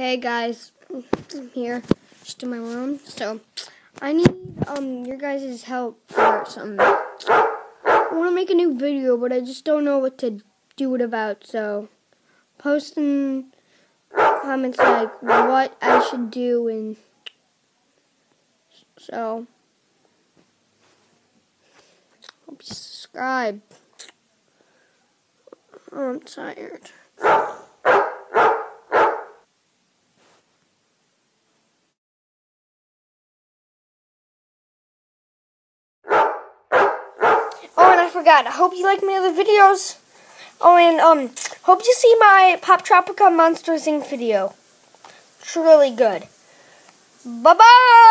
Hey guys, I'm here just in my room. So I need um your guys' help for something. I want to make a new video, but I just don't know what to do it about. So post in comments like what I should do and so hope you subscribe. I'm tired. Oh, and I forgot. I hope you like my other videos. Oh, and um, hope you see my Poptropica Monsters Inc. video. It's really good. Bye-bye!